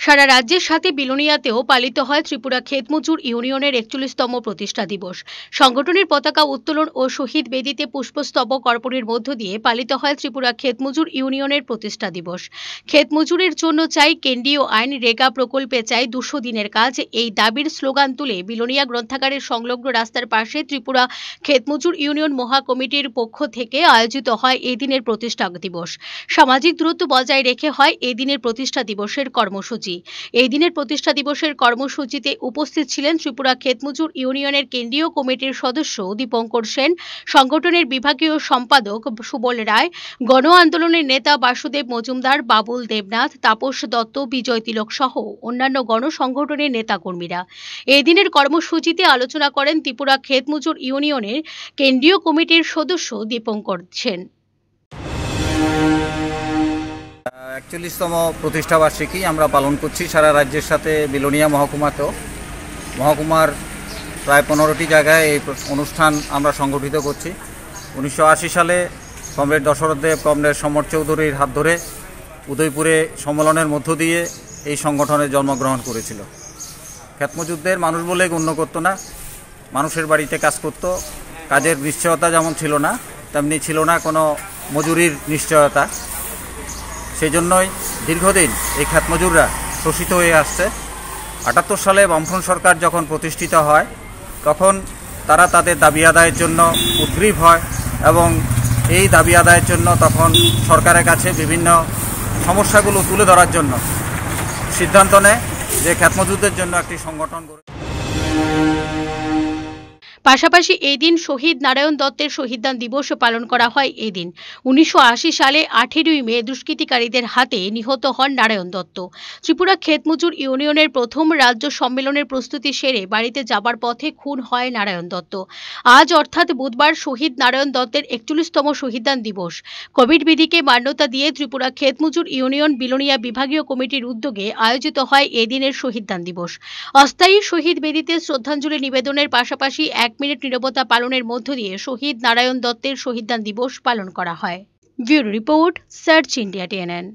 সারা রাজ্যের সাথে বিলোনিয়াতেও পালিত হয় ত্রিপুরা ক্ষেতমজুর ইউনিয়নের একচল্লিশতম প্রতিষ্ঠা দিবস। সংগঠনের পতাকা উত্তোলন ও শহীদ বেদিতে পুষ্পস্তবক অর্পণের মধ্য দিয়ে পালিত হয় ত্রিপুরা ক্ষেতমজুর ইউনিয়নের প্রতিষ্ঠা দিবস। ক্ষেতমজুরের জন্য চাই কেন্দ্রীয় আইন রেগা প্রকল্পে চাই দুশো দিনের কাজ। এই দাবির স্লোগান তুলে বিলোনিয়া গ্রন্থাগারের সংলগ্ন রাস্তার পাশে ত্রিপুরা ক্ষেতমজুর ইউনিয়ন মহা কমিটির পক্ষ থেকে আয়োজিত হয় এই দিনের প্রতিষ্ঠা দিবস। সামাজিক দূরত্ব বজায় রেখে হয় এই দিনের প্রতিষ্ঠা দিবসের কর্মসূচি। এই দিনের প্রতিষ্ঠা দিবসের কর্মসূচিতে উপস্থিত ছিলেন ত্রিপুরা ক্ষেতমজুর ইউনিয়নের কেন্দ্রীয় কমিটির সদস্য দীপঙ্কর সেন, সংগঠনের বিভাগীয় সম্পাদক সুবল রায়, গণ আন্দোলনের নেতা বাসুদেব মজুমদার, বাবুল দেবনাথ, তাপস দত্ত, বিজয় তিলক সহ অন্যান্য গণসংগঠনের নেতাকর্মীরা। এই দিনের কর্মসূচিতে আলোচনা করেন ত্রিপুরা ক্ষেতমজুর ইউনিয়নের কেন্দ্রীয় কমিটির সদস্য দীপঙ্কর সেন। একচল্লিশতম প্রতিষ্ঠাবার্ষিকী আমরা পালন করছি সারা রাজ্যের সাথে বিলোনিয়া মহকুমাতেও। মহকুমার প্রায় পনেরোটি জায়গায় এই অনুষ্ঠান আমরা সংগঠিত করছি। উনিশশো আশি সালে কমরেড দশরথ দেব কমরেড সমর চৌধুরীর হাত ধরে উদয়পুরে সম্মেলনের মধ্য দিয়ে এই সংগঠনের জন্মগ্রহণ করেছিল। খ্যাতমযুদ্ধের মানুষ বলে গণ্য করতো না। মানুষের বাড়িতে কাজ করত, কাজের নিশ্চয়তা যেমন ছিল না, তেমনি ছিল না কোনো মজুরির নিশ্চয়তা। সেই জন্যই দীর্ঘদিন এই খ্যাতমজুররা শোষিত হয়ে আসছে। আটাত্তর সালে বামফ্রন্ট সরকার যখন প্রতিষ্ঠিত হয়, তখন তারা তাদের দাবি আদায়ের জন্য উদ্গ্রীব হয় এবং এই দাবি আদায়ের জন্য তখন সরকারের কাছে বিভিন্ন সমস্যাগুলো তুলে ধরার জন্য সিদ্ধান্ত নেয় যে খ্যাতমজুরদের জন্য একটি সংগঠন গড়ে পাশাপাশি এই দিন শহীদ নারায়ণ দত্তের শহীদদান দিবসও পালন করা হয় এই দিন উনিশশো আশি সালে আঠেরোই মে দুষ্কৃতিকারীদের হাতে নিহত হন নারায়ণ দত্ত। ত্রিপুরা ক্ষেতমজুর ইউনিয়নের প্রথম রাজ্য সম্মেলনের প্রস্তুতি সেরে বাড়িতে যাবার পথে খুন হয় নারায়ণ দত্ত। আজ অর্থাৎ বুধবার শহীদ নারায়ণ দত্তের একচল্লিশতম শহীদদান দিবস। কোভিড বিধিকে মান্যতা দিয়ে ত্রিপুরা ক্ষেতমজুর ইউনিয়ন বিলোনিয়া বিভাগীয় কমিটির উদ্যোগে আয়োজিত হয় এদিনের শহীদদান দিবস। অস্থায়ী শহীদ বেদিতে শ্রদ্ধাঞ্জলি নিবেদনের পাশাপাশি এক মিনিট নিরবতা পালনের মধ্য দিয়ে শহীদ নারায়ণ দত্তের শহীদদান দিবস পালন করা হয়। Bureau report, search India, TNN.